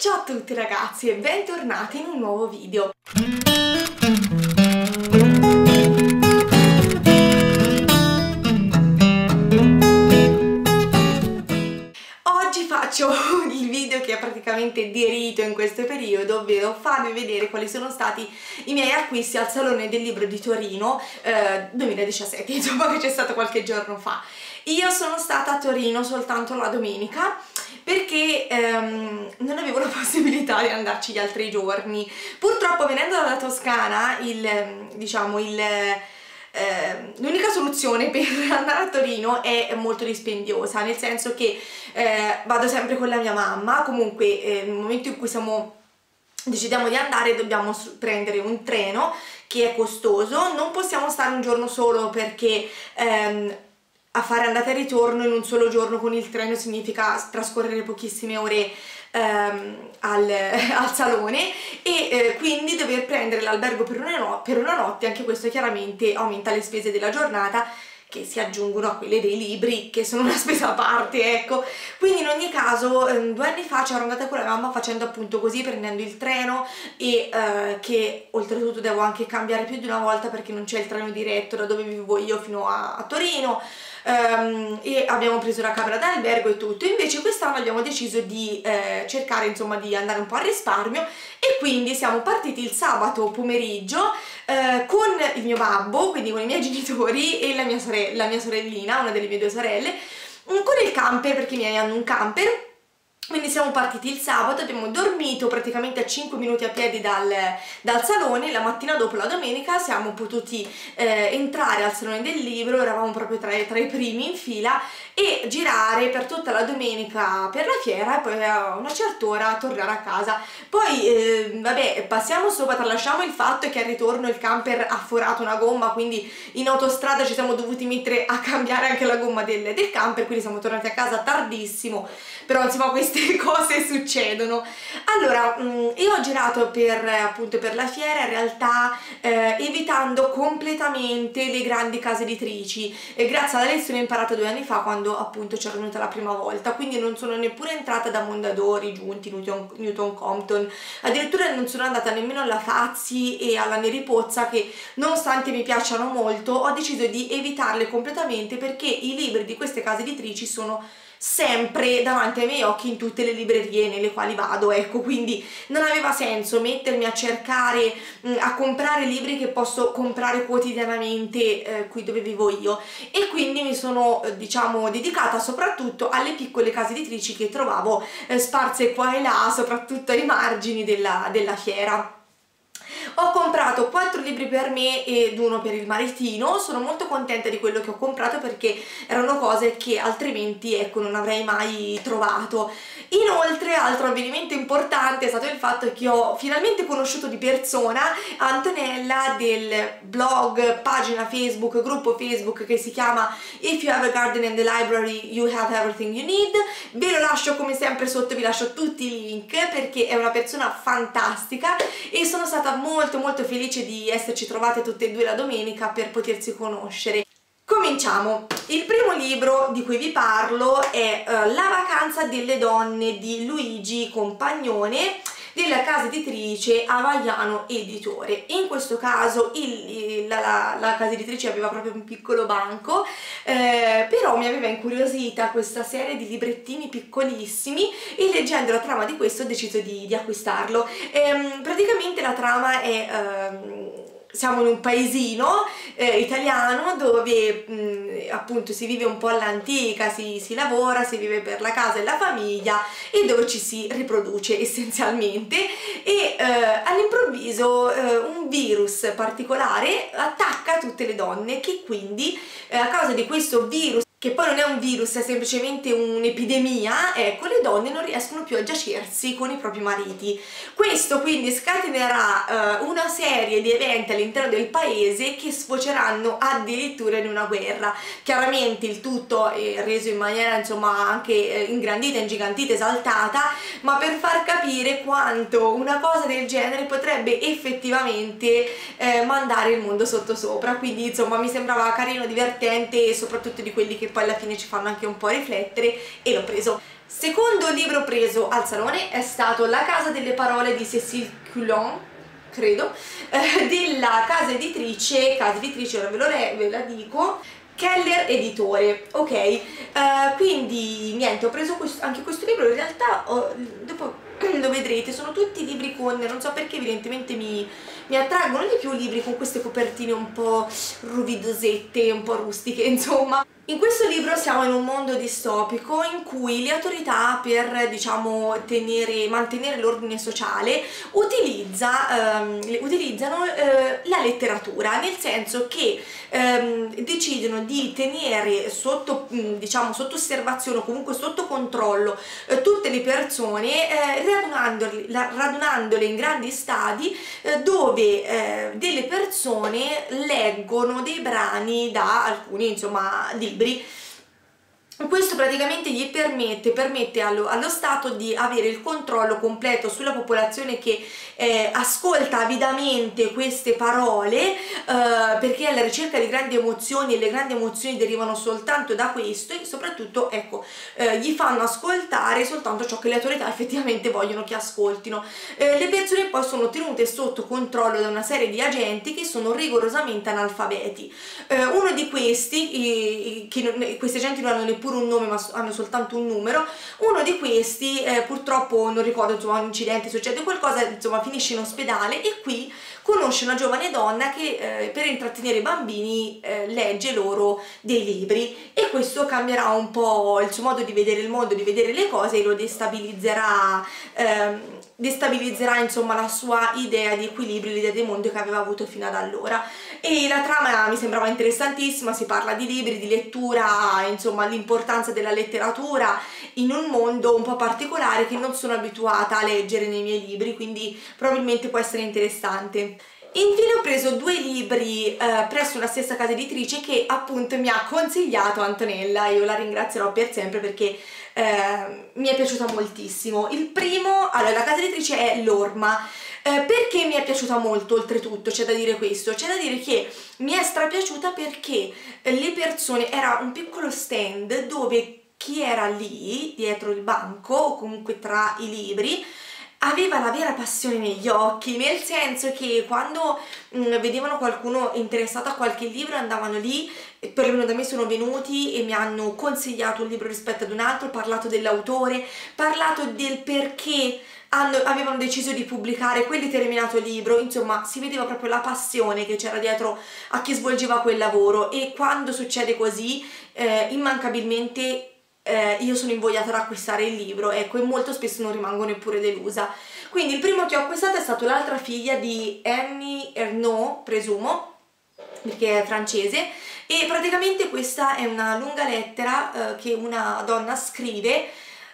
Ciao a tutti ragazzi e bentornati in un nuovo video. Oggi faccio il video che è praticamente di rito in questo periodo, ovvero farvi vedere quali sono stati i miei acquisti al Salone del Libro di Torino eh, 2017, insomma che c'è stato qualche giorno fa. Io sono stata a Torino soltanto la domenica perché ehm, non avevo la possibilità di andarci gli altri giorni. Purtroppo venendo dalla Toscana, il, diciamo, il, eh, l'unica soluzione per andare a Torino è molto dispendiosa, nel senso che eh, vado sempre con la mia mamma, comunque eh, nel momento in cui siamo decidiamo di andare dobbiamo prendere un treno che è costoso, non possiamo stare un giorno solo perché ehm, a fare andata e ritorno in un solo giorno con il treno significa trascorrere pochissime ore ehm, al, al, salone e eh, quindi dover prendere l'albergo per, no per una notte, anche questo chiaramente aumenta le spese della giornata che si aggiungono a quelle dei libri che sono una spesa a parte ecco. Quindi in ogni caso ehm, due anni fa c'ero andata con la mamma facendo appunto così prendendo il treno e eh, che oltretutto devo anche cambiare più di una volta perché non c'è il treno diretto da dove vivo io fino a, a Torino. Um, e abbiamo preso la camera d'albergo e tutto. Invece quest'anno abbiamo deciso di eh, cercare insomma di andare un po' a risparmio e quindi siamo partiti il sabato pomeriggio eh, con il mio babbo quindi con i miei genitori e la mia, sorella, la mia sorellina una delle mie due sorelle con il camper perché i miei hanno un camper quindi siamo partiti il sabato, abbiamo dormito praticamente a 5 minuti a piedi dal, dal salone, la mattina dopo la domenica siamo potuti eh, entrare al salone del libro, eravamo proprio tra, tra, i primi in fila e girare per tutta la domenica per la fiera e poi a una certa ora tornare a casa. Poi eh, vabbè passiamo sopra, tralasciamo il fatto che al ritorno il camper ha forato una gomma quindi in autostrada ci siamo dovuti mettere a cambiare anche la gomma del, del camper quindi siamo tornati a casa tardissimo però insomma queste queste cose succedono. Allora mm, io ho girato per appunto per la fiera in realtà eh, evitando completamente le grandi case editrici. E grazie alla lezione imparata due anni fa quando appunto c'ero venuta la prima volta. Quindi non sono neppure entrata da Mondadori, Giunti, Newton, Newton Compton. Addirittura non sono andata nemmeno alla Fazzi e alla Neripozza che nonostante mi piacciono molto ho deciso di evitarle completamente perché i libri di queste case editrici sono sempre davanti ai miei occhi in tutte le librerie nelle quali vado, ecco, quindi non aveva senso mettermi a cercare, mh, a comprare libri che posso comprare quotidianamente eh, qui dove vivo io. E quindi mi sono, eh, diciamo, dedicata soprattutto alle piccole case editrici che trovavo eh, sparse qua e là, soprattutto ai margini della, della fiera ho comprato 4 libri per me ed uno per il maritino. Sono molto contenta di quello che ho comprato perché erano cose che altrimenti ecco non avrei mai trovato inoltre altro avvenimento importante è stato il fatto che ho finalmente conosciuto di persona Antonella del blog, pagina Facebook, gruppo Facebook che si chiama If you have a garden in the library you have everything you need ve lo lascio come sempre sotto vi lascio tutti i link perché è una persona fantastica e sono stata molto molto felice di esserci trovate tutte e due la domenica per potersi conoscere. Cominciamo! Il primo libro di cui vi parlo è uh, La vacanza delle donne di Luigi Compagnone della casa editrice Avaiano Editore. In questo caso il, la, la, la, casa editrice aveva proprio un piccolo banco, eh, però mi aveva incuriosita questa serie di librettini piccolissimi e leggendo la trama di questo ho deciso di, di acquistarlo. Ehm, praticamente la trama è... Ehm, siamo in un paesino eh, italiano dove mh, appunto si vive un po' all'antica, si, si, lavora, si vive per la casa e la famiglia e dove ci si riproduce essenzialmente. E eh, all'improvviso eh, un virus particolare attacca tutte le donne che quindi eh, a causa di questo virus che poi non è un virus, è semplicemente un'epidemia, ecco, le donne non riescono più a giacersi con i propri mariti. Questo quindi scatenerà uh, una serie di eventi all'interno del paese che sfoceranno addirittura in una guerra. Chiaramente il tutto è reso in maniera insomma anche eh, ingrandita, ingigantita, esaltata, ma per far capire quanto una cosa del genere potrebbe effettivamente eh, mandare il mondo sottosopra. Quindi insomma mi sembrava carino, divertente e soprattutto di quelli che poi alla fine ci fanno anche un po' riflettere e l'ho preso Secondo libro preso al salone è stato La casa delle parole di Cécile Coulon, credo, eh, della casa editrice, casa editrice, ora ve, lo re, ve la dico, Keller Editore, ok? Uh, quindi niente, ho preso questo, anche questo libro, in realtà ho, dopo lo vedrete, sono tutti libri con, non so perché evidentemente mi, mi attraggono di più libri con queste copertine un po' ruvidosette, un po' rustiche, insomma. In questo libro siamo in un mondo distopico in cui le autorità per diciamo tenere, mantenere l'ordine sociale utilizza, ehm, utilizzano eh, la letteratura, nel senso che ehm, decidono di tenere sotto, diciamo, sotto osservazione o comunque sotto controllo eh, le persone eh, radunandole, radunandole, in grandi stadi eh, dove eh, delle persone leggono dei brani da alcuni insomma libri libri questo praticamente gli permette, permette allo, allo, Stato di avere il controllo completo sulla popolazione che eh, ascolta avidamente queste parole eh, perché è alla ricerca di grandi emozioni e le grandi emozioni derivano soltanto da questo e soprattutto ecco, eh, gli fanno ascoltare soltanto ciò che le autorità effettivamente vogliono che ascoltino. Eh, le persone poi sono tenute sotto controllo da una serie di agenti che sono rigorosamente analfabeti. Eh, uno di questi, che non, questi agenti non hanno neppure neppure un nome ma hanno soltanto un numero. Uno di questi eh, purtroppo non ricordo insomma un incidente succede qualcosa insomma finisce in ospedale e qui conosce una giovane donna che eh, per intrattenere i bambini eh, legge loro dei libri. E questo cambierà un po' il suo modo di vedere il mondo, di vedere le cose e lo destabilizzerà ehm, destabilizzerà insomma la sua idea di equilibrio, l'idea del mondo che aveva avuto fino ad allora e la trama mi sembrava interessantissima, si parla di libri, di lettura, insomma l'importanza della letteratura in un mondo un po' particolare che non sono abituata a leggere nei miei libri quindi probabilmente può essere interessante. Infine ho preso due libri eh, presso una stessa casa editrice che appunto mi ha consigliato Antonella, io la ringrazierò per sempre perché eh, mi è piaciuta moltissimo. Il primo, allora la casa editrice è L'Orma, eh, perché mi è piaciuta molto oltretutto, c'è da dire questo, c'è da dire che mi è strapiaciuta perché le persone, era un piccolo stand dove chi era lì dietro il banco o comunque tra i libri aveva la vera passione negli occhi, nel senso che quando mh, mm, vedevano qualcuno interessato a qualche libro andavano lì, perlomeno da me sono venuti e mi hanno consigliato un libro rispetto ad un altro, parlato dell'autore, parlato del perché hanno, avevano deciso di pubblicare quel determinato libro, insomma si vedeva proprio la passione che c'era dietro a chi svolgeva quel lavoro e quando succede così eh, immancabilmente eh, io sono invogliata ad acquistare il libro, ecco, e molto spesso non rimango neppure delusa. Quindi il primo che ho acquistato è stato L'altra figlia di Annie Ernaux, presumo, perché è francese, e praticamente questa è una lunga lettera eh, che una donna scrive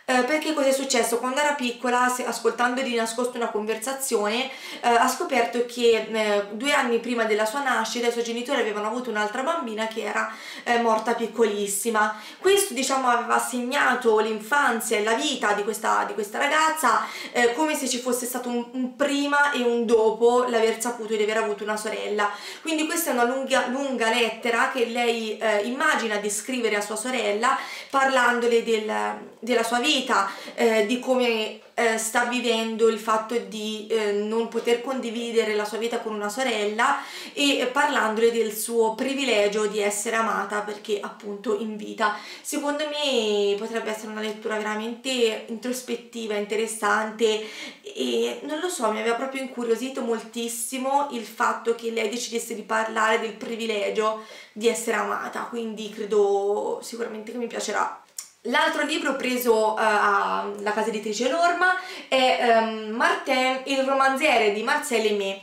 eh, perché cosa è successo? Quando era piccola, ascoltando di nascosto una conversazione, eh, ha scoperto che eh, due anni prima della sua nascita i suoi genitori avevano avuto un'altra bambina che era eh, morta piccolissima. Questo diciamo aveva segnato l'infanzia e la vita di questa, di questa ragazza eh, come se ci fosse stato un, un, prima e un dopo l'aver saputo di aver avuto una sorella. Quindi questa è una lunga, lunga lettera che lei immagina di scrivere a sua sorella parlandole del, della sua vita eh, di come eh, sta vivendo il fatto di eh, non poter condividere la sua vita con una sorella e parlandole del suo privilegio di essere amata perché appunto in vita. Secondo me potrebbe essere una lettura veramente introspettiva, interessante e non lo so, mi aveva proprio incuriosito moltissimo il fatto che lei decidesse di parlare del privilegio di essere amata, quindi credo sicuramente che mi piacerà. L'altro libro preso uh, alla casa editrice Norma è um, Martin, il romanziere di Marcel Aimé.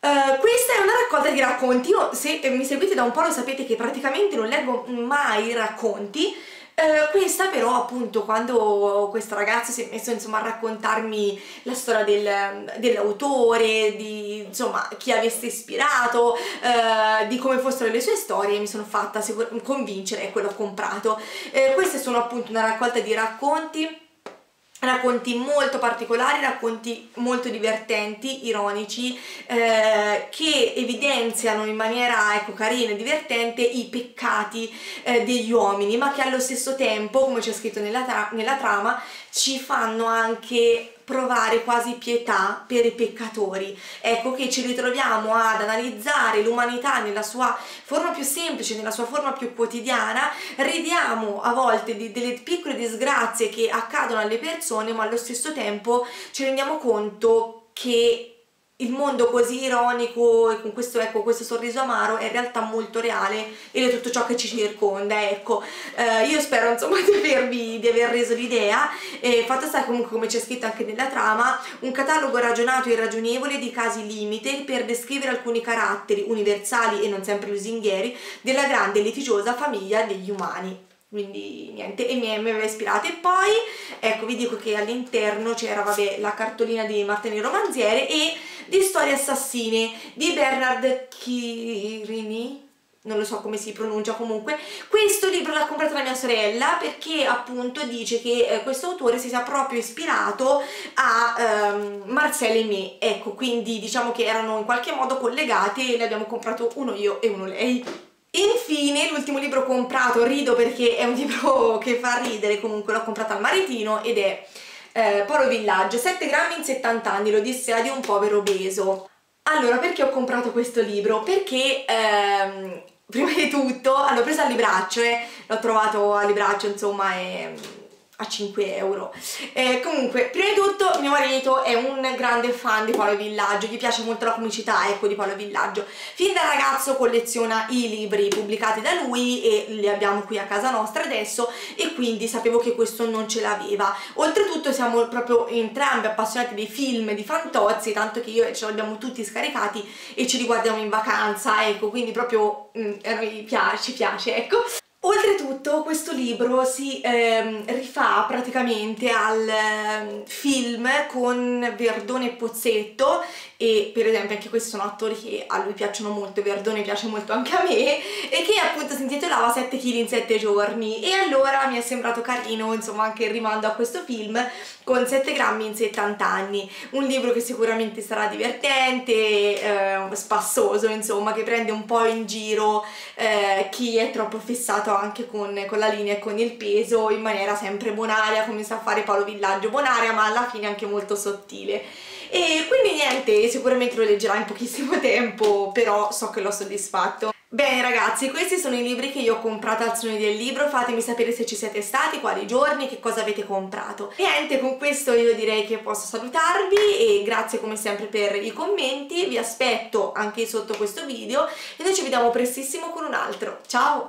Uh, questa è una raccolta di racconti, io se mi seguite da un po' lo sapete che praticamente non leggo mai racconti, Uh, questa però appunto quando questa ragazza si è messa insomma a raccontarmi la storia del, dell'autore, di insomma chi avesse ispirato, uh, di come fossero le sue storie mi sono fatta convincere e quello ho comprato. Uh, queste sono appunto una raccolta di racconti racconti molto particolari, racconti molto divertenti, ironici, eh, che evidenziano in maniera ecco, carina e divertente i peccati eh, degli uomini, ma che allo stesso tempo, come c'è scritto nella, tra nella trama, ci fanno anche provare quasi pietà per i peccatori. Ecco che ci ritroviamo ad analizzare l'umanità nella sua forma più semplice, nella sua forma più quotidiana, ridiamo a volte di, delle piccole disgrazie che accadono alle persone, ma allo stesso tempo ci rendiamo conto che il mondo così ironico e con questo, ecco, questo sorriso amaro è in realtà molto reale ed è tutto ciò che ci circonda, ecco. Eh, io spero insomma di avervi di aver reso l'idea. E fatto sta comunque come c'è scritto anche nella trama un catalogo ragionato e irragionevole di casi limite per descrivere alcuni caratteri universali e non sempre lusinghieri della grande e litigiosa famiglia degli umani. Quindi niente e mi, mi aveva ispirato. E poi ecco vi dico che all'interno c'era vabbè la cartolina di Martini Romanziere e di Storie assassine di Bernard Chirini non lo so come si pronuncia comunque. Questo libro l'ha comprato la mia sorella perché appunto dice che eh, questo autore si sia proprio ispirato a ehm, Marcel e me ecco quindi diciamo che erano in qualche modo collegati e ne abbiamo comprato uno io e uno lei. Infine, l'ultimo libro comprato, rido perché è un libro che fa ridere, comunque l'ho comprato al Maritino ed è eh, Polo Villaggio, 7 grammi in 70 anni, l'odissea di un povero obeso. Allora, perché ho comprato questo libro? Perché ehm, prima di tutto, l'ho preso al libraccio, eh, l'ho trovato al libraccio, insomma, e a 5 euro. Eh, comunque prima di tutto mio marito è un grande fan di Paolo Villaggio gli piace molto la comicità ecco di Paolo Villaggio. Fin da ragazzo colleziona i libri pubblicati da lui e li abbiamo qui a casa nostra adesso e quindi sapevo che questo non ce l'aveva. Oltretutto siamo proprio entrambi appassionati dei film di Fantozzi tanto che io ce li abbiamo tutti scaricati e ci riguardiamo in vacanza ecco quindi proprio mm, a noi piace, ci piace ecco Oltretutto questo libro si ehm, rifà praticamente al eh, film con Verdone e Pozzetto e per esempio anche questi sono attori che a lui piacciono molto, Verdone piace molto anche a me e che appunto si intitolava 7 kg in 7 giorni. E allora mi è sembrato carino insomma anche il rimando a questo film con 7 grammi in 70 anni. Un libro che sicuramente sarà divertente, eh, spassoso insomma che prende un po' in giro eh, chi è troppo fissato anche con, con la linea e con il peso in maniera sempre bonaria come sa fare Paolo Villaggio. Bonaria ma alla fine anche molto sottile e quindi niente, sicuramente lo leggerà in pochissimo tempo, però so che l'ho soddisfatto. Bene ragazzi, questi sono i libri che io ho comprato al Sogno del Libro, fatemi sapere se ci siete stati, quali giorni, che cosa avete comprato. Niente, con questo io direi che posso salutarvi e grazie come sempre per i commenti, vi aspetto anche sotto questo video e noi ci vediamo prestissimo con un altro. Ciao!